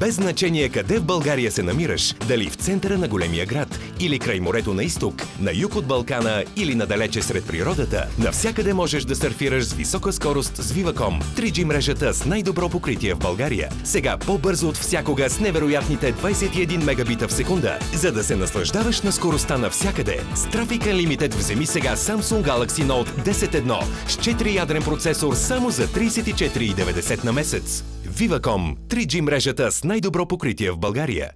Без значение къде в България се намираш, дали в центъра на големия град, или край морето на изток, на юг от Балкана или надалече сред природата, навсякъде можеш да сърфираш с висока скорост с Viva.com. 3G мрежата с най-добро покритие в България. Сега по-бързо от всякога с невероятните 21 мегабита в секунда, за да се наслаждаваш на скоростта навсякъде. С Traffic Unlimited вземи сега Samsung Galaxy Note 10.1 с 4-ядрен процесор само за 34,90 на месец. Viva.com 3G мрежата с най-добро покритие в България.